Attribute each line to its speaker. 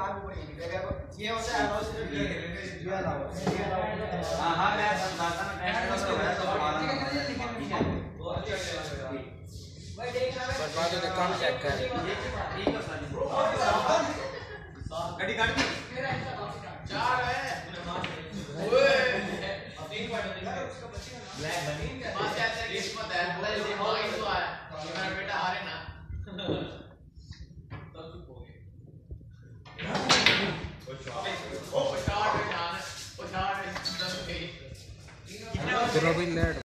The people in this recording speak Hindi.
Speaker 1: ये होता है
Speaker 2: हाँ हाँ मैं बताता हूँ टेस्ट तो है तो हमारा ठीक है
Speaker 3: बर्बाद होते कम चेक कर।
Speaker 2: गड्डी काट दी
Speaker 4: चार है। ओए। बस ऐसे किस्मत है बोले ये मांगी तो आया। कि मेरा बेटा हारे ना। तब चुप हो। गए ओ चार है जान ओ चार है दस गई
Speaker 3: लेट